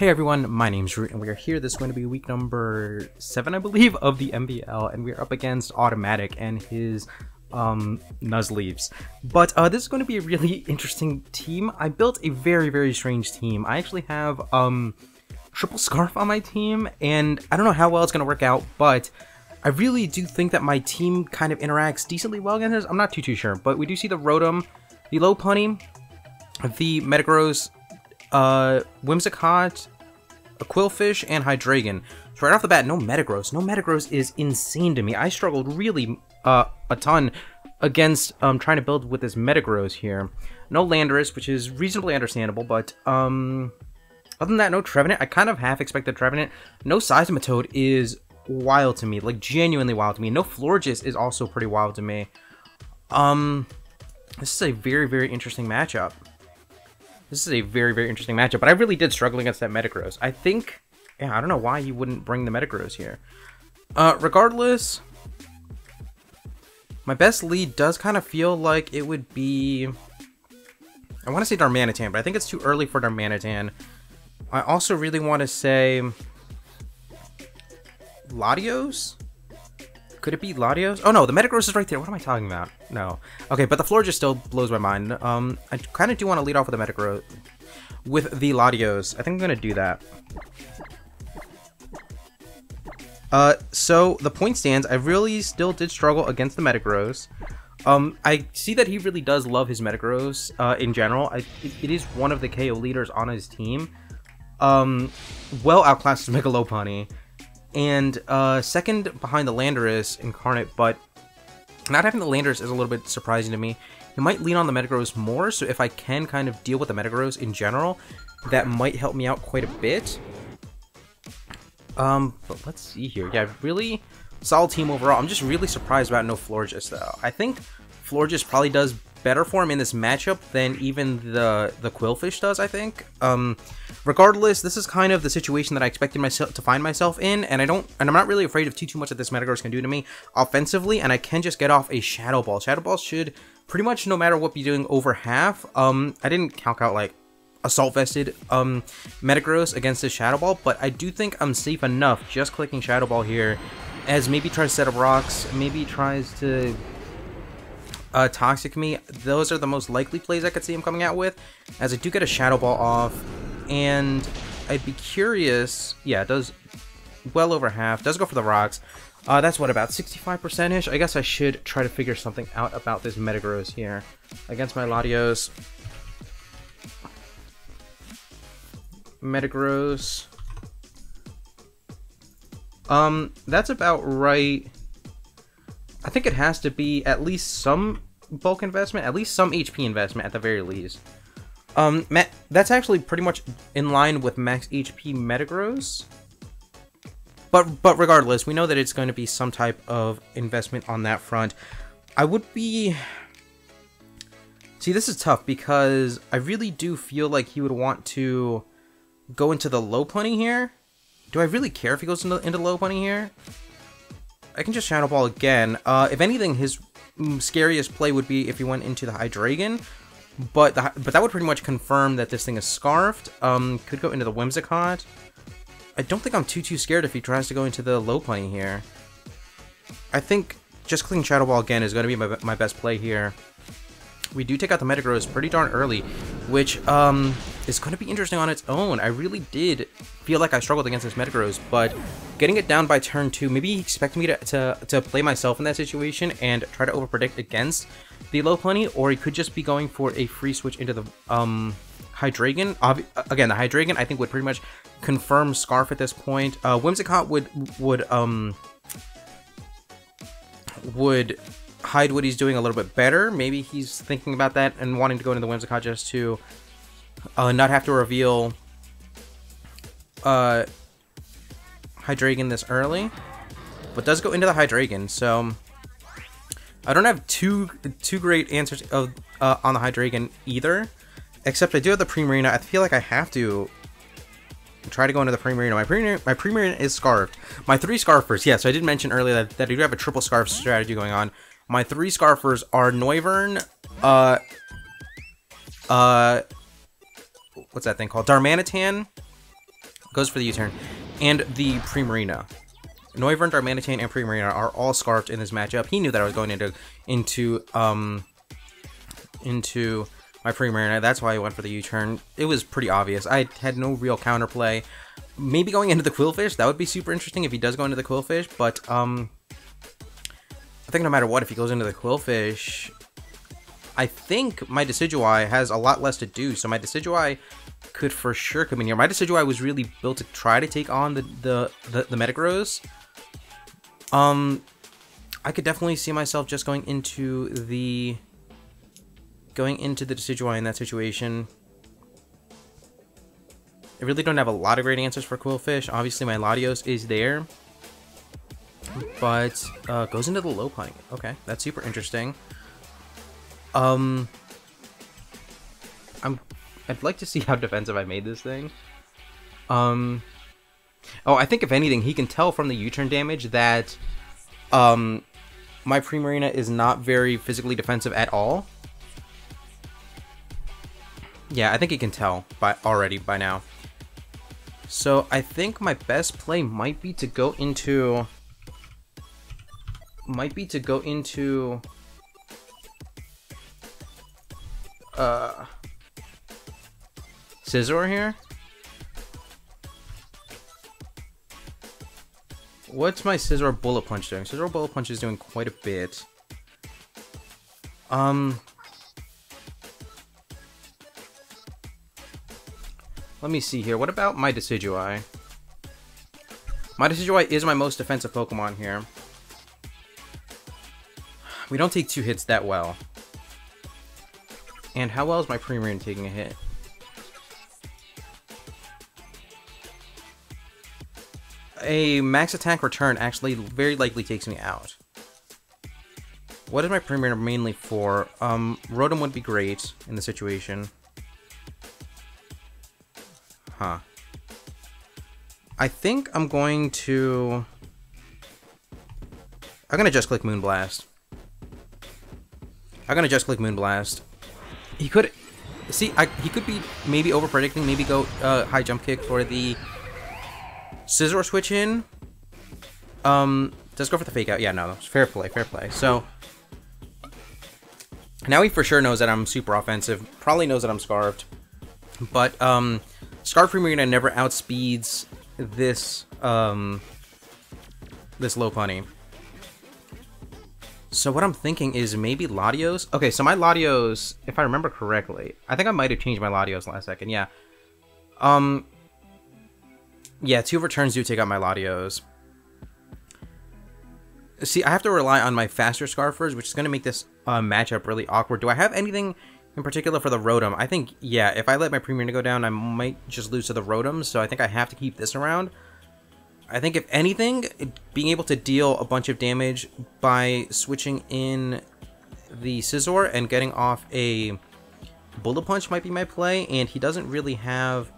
Hey everyone, my name's Rewt and we are here. This is going to be week number 7, I believe, of the MPL, and we're up against AutoMatthic and his um, Nuzleafs. But uh, this is going to be a really interesting team. I built a very, very strange team. I actually have um, Triple Scarf on my team, and I don't know how well it's going to work out, but I really do think that my team kind of interacts decently well against this. I'm not too, too sure, but we do see the Rotom, the Low Lopunny, the Metagross, uh, Whimsicott, a Qwilfish, and Hydreigon. So right off the bat, no Metagross. No Metagross is insane to me. I struggled really uh, a ton against um, trying to build with this Metagross here. No Landorus, which is reasonably understandable, but um, other than that, no Trevenant. I kind of half expected Trevenant. No Seismitoad is wild to me, like genuinely wild to me. No Florges is also pretty wild to me. Um, this is a very, very interesting matchup. This is a very, very interesting matchup, but I really did struggle against that Metagross. I think, yeah, I don't know why you wouldn't bring the Metagross here. Uh, regardless, my best lead does kind of feel like it would be... I want to say Darmanitan, but I think it's too early for Darmanitan. I also really want to say... Latios? Could it be Latios? Oh no, the Metagross is right there. What am I talking about? No. Okay, but the Florges still blows my mind. Um, I kind of do want to lead off with the Metagross. With the Latios. I think I'm going to do that. Uh, so the point stands, I really still did struggle against the Metagross. Um, I see that he really does love his Metagross, uh, in general. I, it, it is one of the KO leaders on his team. Um, well outclasses Mega Lopunny and uh, second behind the Landorus Incarnate, but not having the Landorus is a little bit surprising to me. It might lean on the Metagross more, so if I can kind of deal with the Metagross in general, that might help me out quite a bit. Um, but let's see here. Yeah, really solid team overall. I'm just really surprised about no Florges, though. I think Florges probably does better for him in this matchup than even the the Qwilfish does, I think. Um, regardless, this is kind of the situation that I expected myself to find myself in, and I don't, and I'm not really afraid of too too much that this Metagross can do to me offensively, and I can just get off a Shadow Ball. Shadow Ball should pretty much no matter what be doing over half. Um, I didn't calc out like assault vested um Metagross against this Shadow Ball, but I do think I'm safe enough just clicking Shadow Ball here as maybe tries to set up rocks, maybe tries to uh, Toxic Me, those are the most likely plays I could see him coming out with, as I do get a Shadow Ball off, and I'd be curious, yeah, it does well over half, does go for the rocks, uh, that's what, about 65%-ish? I guess I should try to figure something out about this Metagross here, against my Latios. Metagross. Um, that's about right. I think it has to be at least some bulk investment, at least some HP investment at the very least. Um, that's actually pretty much in line with max HP Metagross. But, but regardless, we know that it's going to be some type of investment on that front. I would be... See, this is tough because I really do feel like he would want to go into the Lopunny here. Do I really care if he goes into, into Lopunny here? I can just Shadow Ball again. Uh, if anything, his scariest play would be if he went into the Hydreigon, but the, but that would pretty much confirm that this thing is Scarfed. Um, could go into the Whimsicott. I don't think I'm too too scared if he tries to go into the low Lopunny here. I think just clicking Shadow Ball again is going to be my, my best play here. We do take out the Metagross pretty darn early, which um, is going to be interesting on its own. I really did feel like I struggled against this Metagross, but getting it down by turn 2, maybe he expected me to, to, to play myself in that situation and try to overpredict against the Low Lopunny, or he could just be going for a free switch into the um, Hydreigon. again, the Hydreigon I think would pretty much confirm Scarf at this point. Uh, Whimsicott would would um would hide what he's doing a little bit better. Maybe he's thinking about that and wanting to go into the Whimsicott just to uh, not have to reveal uh, Hydreigon this early. But does go into the Hydreigon, so... I don't have too too great answers of, uh, on the Hydreigon either. Except I do have the Primarina. I feel like I have to try to go into the Primarina. My Primarina, my Primarina is Scarfed. My three Scarfers, yes, yeah, so I did mention earlier that, that I do have a triple Scarf strategy going on. My three Scarfers are Noivern, uh, uh, what's that thing called? Darmanitan, Goes for the U-turn. And the Primarina. Noivern, Darmanitan, and Primarina are all scarfed in this matchup. He knew that I was going into into um into my Primarina. That's why I went for the U-turn. It was pretty obvious. I had no real counterplay. Maybe going into the Qwilfish, that would be super interesting if he does go into the Qwilfish, but um think no matter what, if he goes into the Qwilfish, I think my Decidueye has a lot less to do, so my Decidueye could for sure come in here. My Decidueye was really built to try to take on the, the, the, the Metagross. Um, I could definitely see myself just going into the... Going into the Decidueye in that situation. I really don't have a lot of great answers for Qwilfish. Obviously, my Latios is there. But, uh, goes into the low Lopunny. Okay, that's super interesting. Um, I'm. I'd like to see how defensive I made this thing. Um. Oh, I think if anything, he can tell from the U-turn damage that, um, my Primarina is not very physically defensive at all. Yeah, I think he can tell by already by now. So I think my best play might be to go into might be to go into uh, Scizor here? What's my Scizor Bullet Punch doing? Scizor Bullet Punch is doing quite a bit. Um... Let me see here. What about my Decidueye? My Decidueye is my most defensive Pokemon here. We don't take two hits that well. And how well is my Primarina taking a hit? A max attack return actually very likely takes me out. What is my Primarina mainly for? Um, Rotom would be great in the situation. Huh. I think I'm going to... I'm gonna just click Moonblast. I'm gonna just click Moonblast he could see I, he could be maybe over predicting maybe go uh, high jump kick for the Scizor switch in. Um let's go for the fake out. Yeah no fair play fair play. So now he for sure knows that I'm super offensive probably knows that I'm scarfed but um Scarf Primarina never outspeeds this um this Lopunny so what I'm thinking is maybe Latios. Okay, so my Latios, if I remember correctly, I think I might have changed my Latios last second. Yeah. Um. Yeah, two returns do take out my Latios. See, I have to rely on my faster Scarfers, which is going to make this uh, matchup really awkward. Do I have anything in particular for the Rotom? I think, yeah, if I let my Premier go down, I might just lose to the Rotom, so I think I have to keep this around. I think if anything, being able to deal a bunch of damage by switching in the Scizor and getting off a Bullet Punch might be my play, and he doesn't really have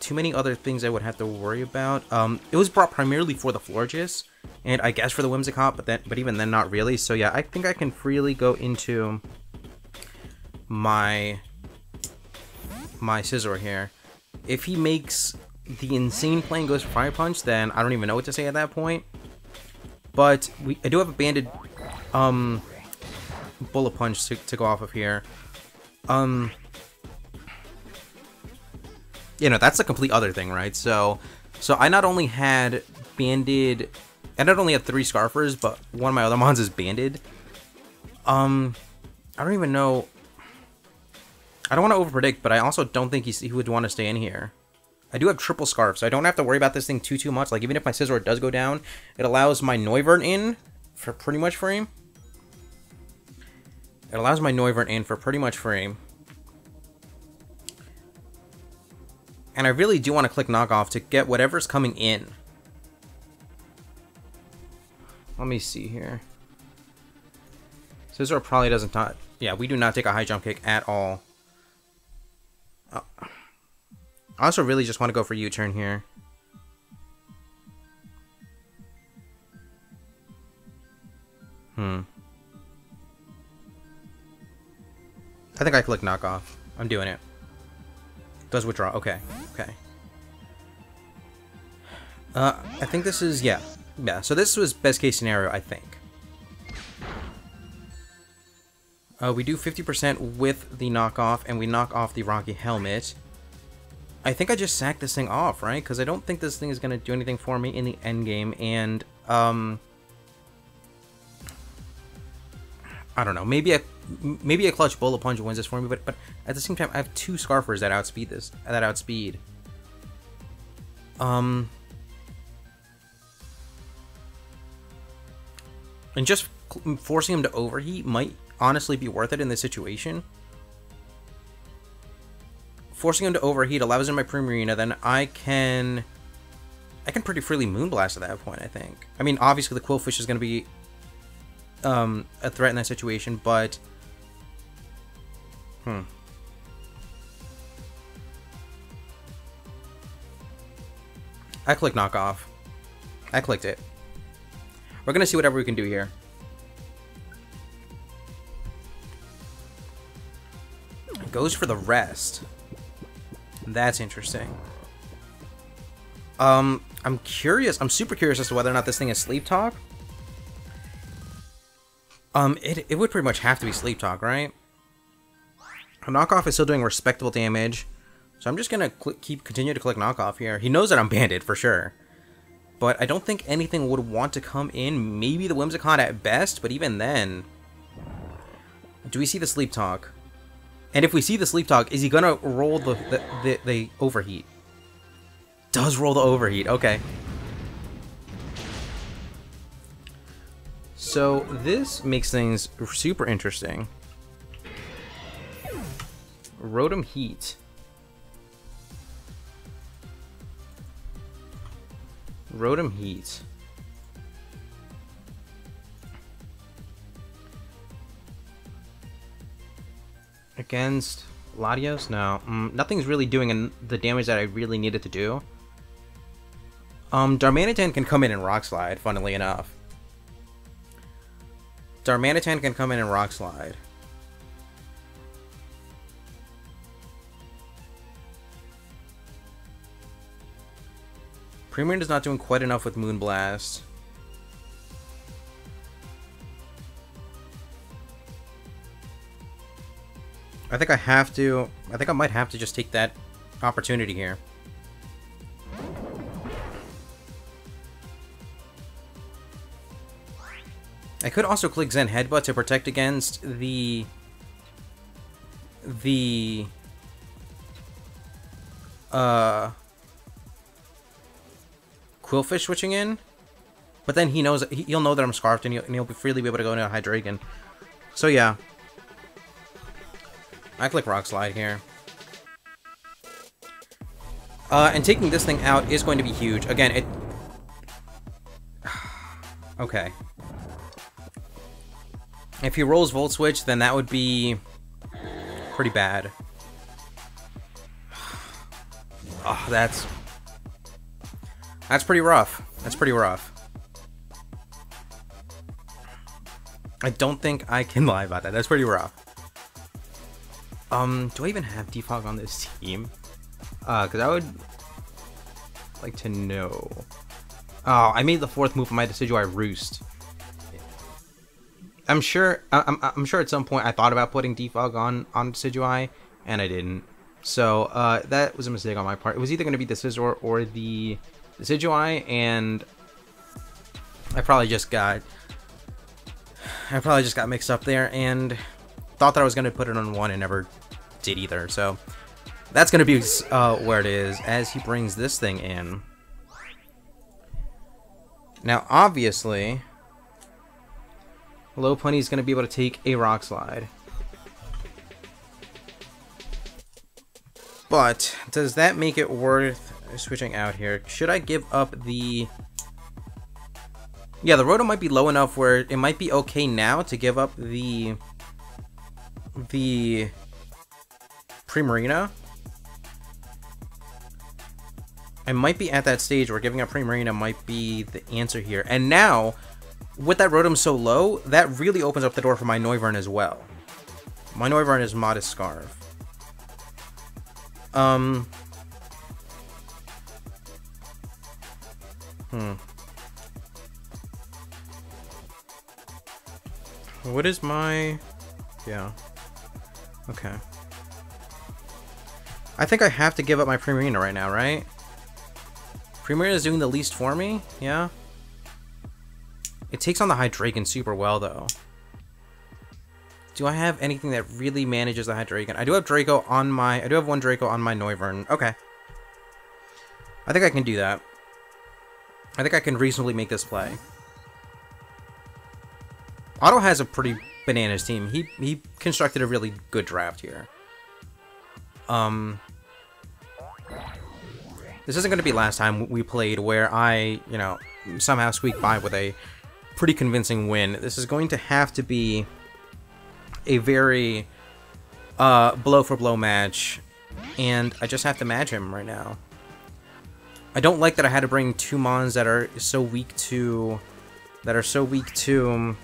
too many other things I would have to worry about. Um, it was brought primarily for the Florges, and I guess for the Whimsicott, but then, but even then, not really. So yeah, I think I can freely go into my my Scizor here. If he makes the insane plane goes for Fire Punch, then I don't even know what to say at that point. But we, I do have a banded um, Bullet Punch to, to go off of here. Um, you know, that's a complete other thing, right? So, so I not only had banded, I not only had three Scarfers, but one of my other mons is banded. Um, I don't even know. I don't want to overpredict, but I also don't think he would want to stay in here. I do have triple scarf, so I don't have to worry about this thing too, too much. Like, even if my Scizor does go down, it allows my Noivern in for pretty much frame. It allows my Noivern in for pretty much frame. And I really do want to click knockoff to get whatever's coming in. Let me see here. Scizor probably doesn't... Yeah, we do not take a high jump kick at all. Oh. I also really just want to go for U-turn here. Hmm. I think I click knockoff. I'm doing it. Does withdraw. Okay. Okay. Uh, I think this is, yeah. Yeah, so this was best case scenario, I think. Uh, we do 50% with the knockoff, and we knock off the Rocky Helmet. I think I just sack this thing off, right? Because I don't think this thing is going to do anything for me in the end game, and, um... I don't know, maybe a maybe a clutch bullet punch wins this for me, but but at the same time I have two scarfers that outspeed this that outspeed. Um and just forcing him to overheat might honestly be worth it in this situation. Forcing him to overheat allows him my Primarina, then I can... I can pretty freely Moonblast at that point, I think. I mean, obviously the Qwilfish is going to be um, a threat in that situation, but... Hmm. I click knockoff. I clicked it. We're gonna see whatever we can do here. Goes for the rest. That's interesting. Um, I'm curious. I'm super curious as to whether or not this thing is sleep talk. Um, it, it would pretty much have to be sleep talk, right? Knockoff is still doing respectable damage. So I'm just gonna keep continue to click knockoff here. He knows that I'm banded for sure. But I don't think anything would want to come in. Maybe the Whimsicott at best, but even then... Do we see the sleep talk? And if we see the sleep talk, is he gonna roll the, the, the, the overheat? Does roll the overheat, okay. So this makes things super interesting. Rotom Heat. Rotom Heat. Against Latios? No. Mm, nothing's really doing the damage that I really needed to do. Um, Darmanitan can come in and Rock Slide, funnily enough. Darmanitan can come in and Rock Slide. Premier is not doing quite enough with Moonblast. I think I have to... I think I might have to just take that opportunity here. I could also click Zen Headbutt to protect against the... The... Uh... Qwilfish switching in. But then he knows he'll know that I'm scarfed and he'll, and he'll freely be able to go into Hydreigon. So yeah. I click Rock Slide here. Uh, and taking this thing out is going to be huge. Again, it... okay. If he rolls Volt Switch, then that would be pretty bad. Oh, that's that's pretty rough. That's pretty rough. I don't think I can lie about that. That's pretty rough. Um, do I even have Defog on this team? Uh, because I would like to know. Oh, I made the fourth move on my Decidueye Roost. I'm sure. I'm, I'm sure at some point I thought about putting defog on on Decidueye, and I didn't. So uh, that was a mistake on my part. It was either going to be the Scizor or the Decidueye, and I probably just got I probably just got mixed up there and thought that I was going to put it on one and never did either. So that's going to be uh, where it is as he brings this thing in. Now, obviously, Lopunny is going to be able to take a Rock Slide. But, does that make it worth switching out here. Should I give up the... Yeah, the Rotom might be low enough where it might be okay now to give up the... The... Primarina. I might be at that stage where giving up Primarina might be the answer here. And now, with that Rotom so low, that really opens up the door for my Noivern as well. My Noivern is Modest Scarf. Um, Hmm. What is my... Yeah. Okay. I think I have to give up my Primarina right now, right? Primarina is doing the least for me, yeah? It takes on the Hydreigon super well, though. Do I have anything that really manages the Hydreigon? I do have Draco on my... I do have one Draco on my Noivern. Okay. I think I can do that. I think I can reasonably make this play. Auto has a pretty bananas team. He he constructed a really good draft here. Um, this isn't going to be last time we played where I, you know, somehow squeaked by with a pretty convincing win. This is going to have to be a very uh, blow for blow match, and I just have to match him right now. I don't like that I had to bring two mons that are so weak to that are so weak to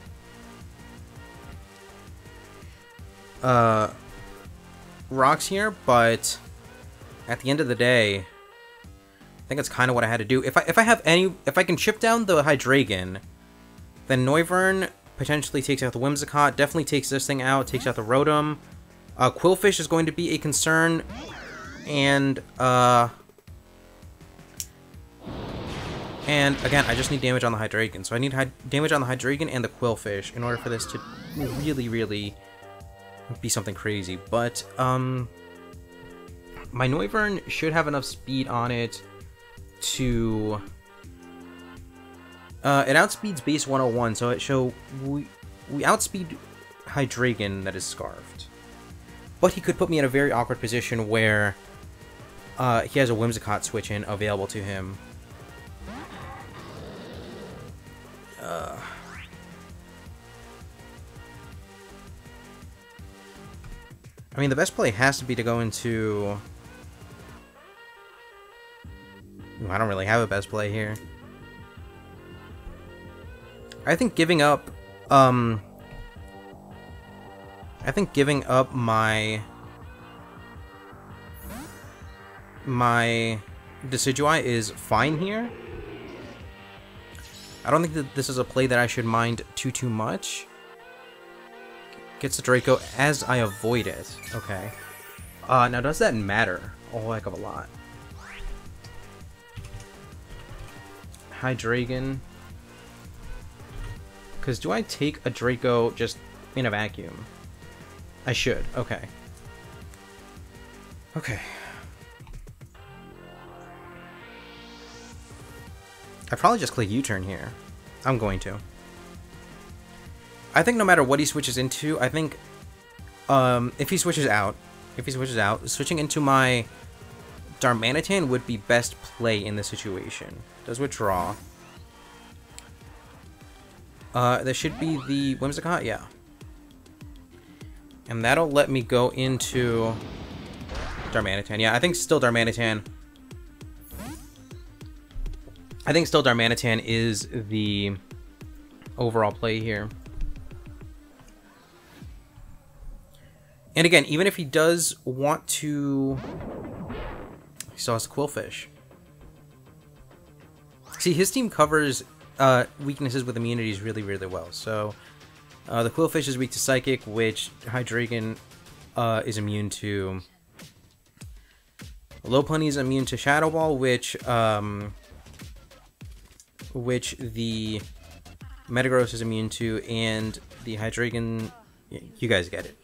uh, rocks here, but at the end of the day, I think that's kind of what I had to do. If I if I have any, if I can chip down the Hydreigon, then Noivern potentially takes out the Whimsicott, definitely takes this thing out, takes out the Rotom. Uh, Qwilfish is going to be a concern, and uh, and again, I just need damage on the Hydreigon. So I need damage on the Hydreigon and the Qwilfish in order for this to really, really be something crazy. But, um, my Noivern should have enough speed on it to... Uh, it outspeeds base 101, so it show we, we outspeed Hydreigon that is Scarfed. But he could put me in a very awkward position where uh, he has a Whimsicott switch in available to him. Uh, I mean, the best play has to be to go into... I don't really have a best play here. I think giving up, um... I think giving up my... My Decidueye is fine here. I don't think that this is a play that I should mind too, too much. Gets the Draco as I avoid it. Okay. Uh, now does that matter? A whole heck of a lot. Hydreigon. Because do I take a Draco just in a vacuum? I should. Okay. Okay. I probably just click U-turn here. I'm going to. I think no matter what he switches into, I think um, if he switches out, if he switches out, switching into my Darmanitan would be best play in this situation. Does withdraw. Uh, there should be the Whimsicott, yeah. And that'll let me go into Darmanitan. Yeah, I think still Darmanitan. I think still Darmanitan is the overall play here. And again, even if he does want to... He still has the Qwilfish. See, his team covers uh, weaknesses with immunities really, really well. So, uh, the Qwilfish is weak to Psychic, which Hydreigon uh, is immune to. Lopunny is immune to Shadow Ball, which um, which the Metagross is immune to, and the Hydreigon, you guys get it.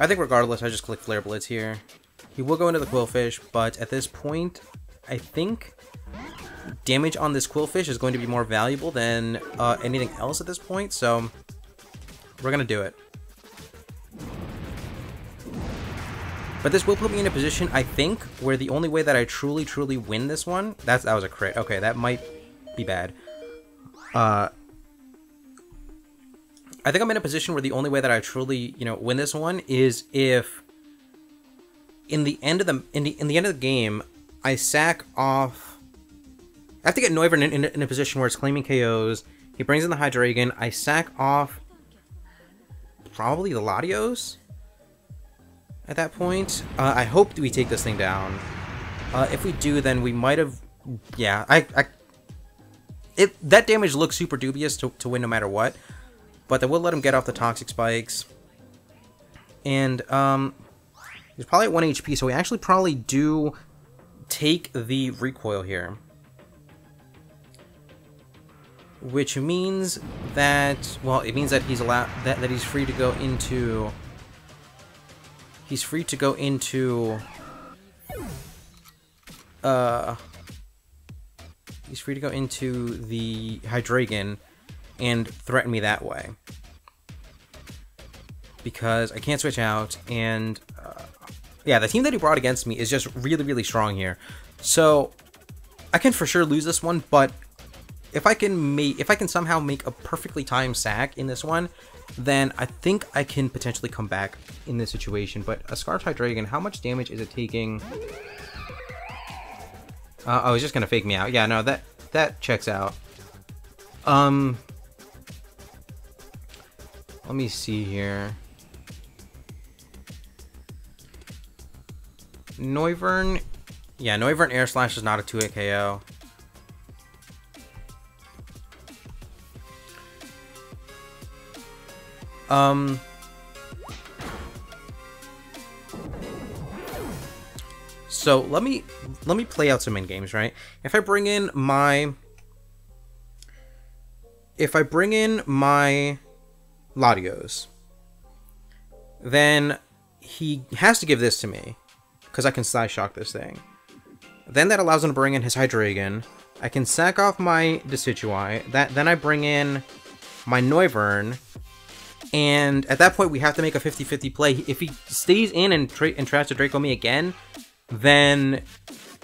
I think regardless, I just click Flare Blitz here. He will go into the Qwilfish, but at this point, I think damage on this Qwilfish is going to be more valuable than uh, anything else at this point, so we're going to do it. But this will put me in a position, I think, where the only way that I truly, truly win this one... That's, that was a crit. Okay, that might be bad. Uh, I think I'm in a position where the only way that I truly, you know, win this one is if in the end of the in the in the end of the game, I sack off. I have to get Noivern in, in, in a position where it's claiming KOs. He brings in the Hydreigon. I sack off probably the Latios at that point. Uh, I hope we take this thing down. Uh, if we do, then we might have... Yeah, I... I it, that damage looks super dubious to, to win no matter what. But then we'll let him get off the Toxic Spikes. And, um... He's probably at 1 HP, so we actually probably do take the recoil here. Which means that, well, it means that he's allowed, that, that he's free to go into, he's free to go into, uh, he's free to go into the Hydreigon and threaten me that way. Because I can't switch out, and uh, yeah, the team that he brought against me is just really, really strong here. So I can for sure lose this one, but if I can make, if I can somehow make a perfectly timed sack in this one, then I think I can potentially come back in this situation. But a Scarf Dragon, how much damage is it taking? Uh, oh, it's just gonna fake me out. Yeah, no, that that checks out. Um, let me see here. Noivern, yeah, Noivern Air Slash is not a 2-hit KO. Um, so let me let me play out some in games, right? If I bring in my if I bring in my Latios, then he has to give this to me because I can Psyshock this thing. Then that allows him to bring in his Hydreigon. I can sack off my Decidueye. That then I bring in my Noivern. And at that point, we have to make a 50-50 play. If he stays in and, and tries to Draco me again, then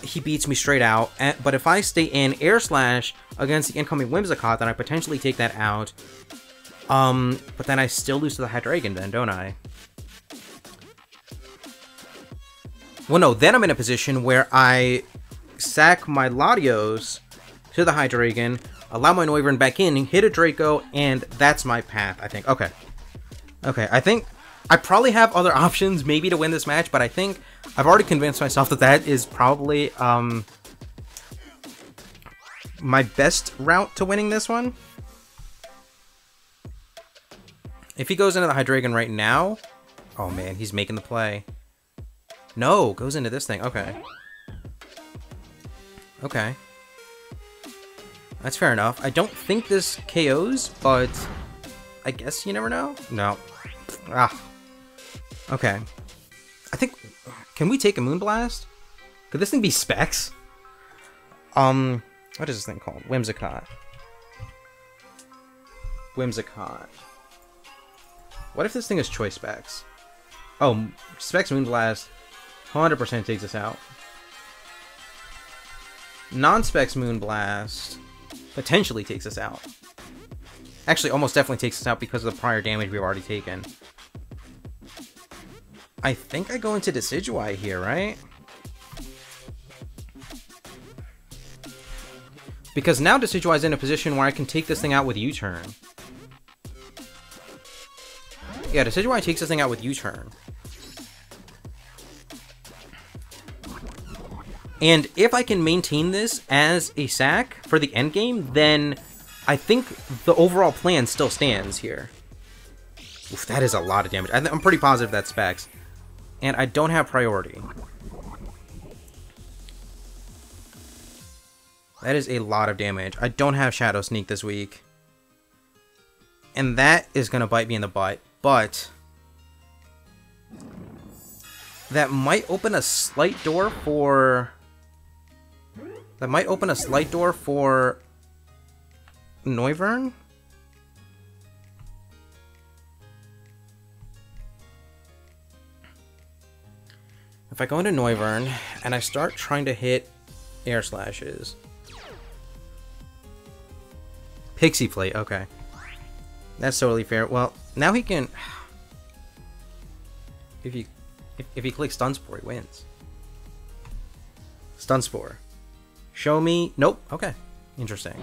he beats me straight out. But if I stay in Air Slash against the incoming Whimsicott, then I potentially take that out. Um, but then I still lose to the Hydreigon then, don't I? Well, no, then I'm in a position where I sack my Latios to the Hydreigon, allow my Noivern back in, hit a Draco, and that's my path, I think. Okay. Okay, I think I probably have other options maybe to win this match, but I think I've already convinced myself that that is probably um, my best route to winning this one. If he goes into the Hydreigon right now, oh man, he's making the play. No, goes into this thing. Okay. Okay. That's fair enough. I don't think this KOs, but I guess you never know. No. Ah. Okay. I think... Can we take a Moonblast? Could this thing be Specs? Um, what is this thing called? Whimsicott. Whimsicott. What if this thing is Choice Specs? Oh, Specs Moonblast 100% takes us out. Non-Specs Moonblast potentially takes us out. Actually, almost definitely takes us out because of the prior damage we've already taken. I think I go into Decidueye here, right? Because now Decidueye's in a position where I can take this thing out with U-turn. Yeah, Decidueye takes this thing out with U-turn. And if I can maintain this as a sack for the end game, then I think the overall plan still stands here. Oof, that is a lot of damage. I am pretty positive that's specs. And I don't have priority. That is a lot of damage. I don't have Shadow Sneak this week. And that is going to bite me in the butt. But that might open a slight door for that might open a slight door for Noivern? If I go into Noivern and I start trying to hit air slashes. Pixie plate, okay. That's totally fair. Well, now he can... If he if, if he clicks Stun Spore, he wins. Stun Spore. Show me... Nope. Okay. Interesting.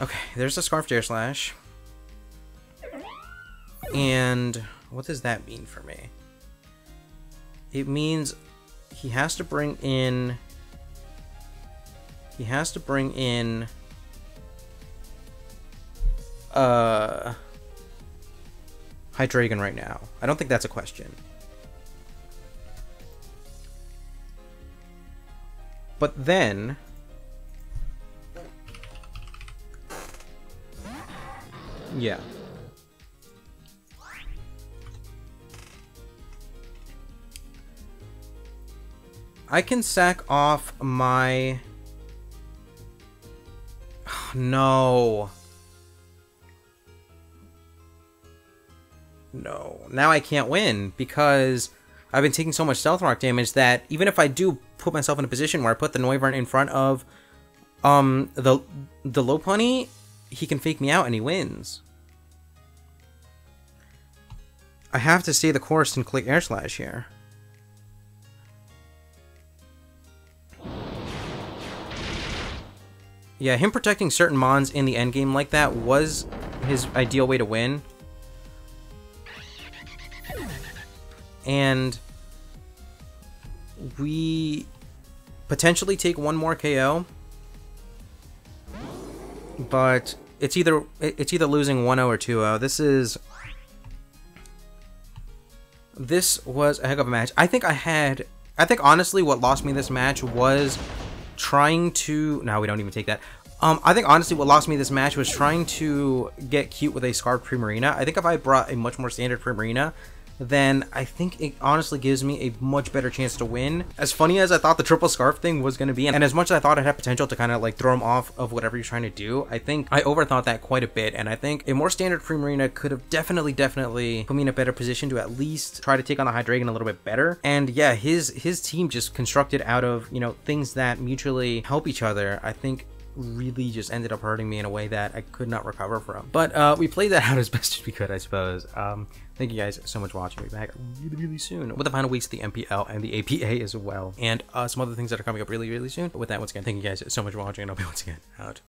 Okay, there's a Scarf Air Slash. And what does that mean for me? It means he has to bring in he has to bring in uh Hydreigon right now. I don't think that's a question. But then Yeah. I can sack off my... no. No. Now I can't win because I've been taking so much Stealth Rock damage that even if I do put myself in a position where I put the Noivern in front of um the the Lopunny, he can fake me out and he wins. I have to stay the course and click Air Slash here. Yeah, him protecting certain Mons in the endgame like that was his ideal way to win. And we potentially take one more KO. But it's either it's either losing 1-0 or 2-0. This is this was a heck of a match. I think I had I think honestly what lost me this match was trying to... No, we don't even take that. Um, I think honestly what lost me this match was trying to get cute with a Scarf Primarina. I think if I brought a much more standard Primarina, then I think it honestly gives me a much better chance to win. As funny as I thought the triple scarf thing was going to be, and as much as I thought it had potential to kind of like throw him off of whatever you're trying to do, I think I overthought that quite a bit, and I think a more standard Primarina could have definitely, definitely put me in a better position to at least try to take on the Hydreigon a little bit better. And yeah, his his team just constructed out of, you know, things that mutually help each other, I think really just ended up hurting me in a way that I could not recover from. But uh, we played that out as best as we could, I suppose. Um, Thank you guys so much for watching. We'll be back really, really soon with the final weeks of the MPL and the APA as well. And uh, some other things that are coming up really, really soon. But with that, once again, thank you guys so much for watching. And I'll be once again out.